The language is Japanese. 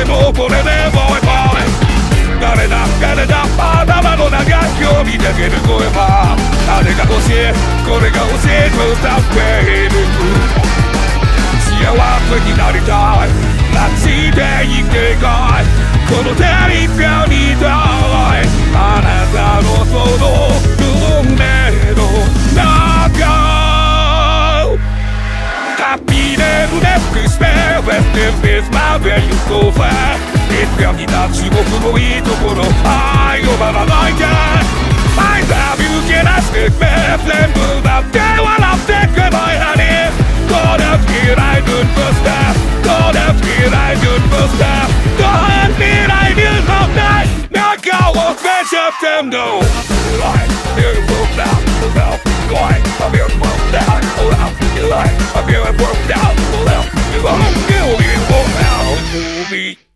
でもこれでもえば誰だ誰だあの長きを見上げる声は誰が欲しいこれが欲しいと歌っている幸せになりたい街で生きていかいこの手に手にたいあなたのその運命の中カピーで胸で服して so I love you can I speak me 全部だって笑ってくばやにどうだ嫌いルンブスターどうだ嫌いルンブスターどうだ嫌いルンブスター Now go on, fetch up them, no movie.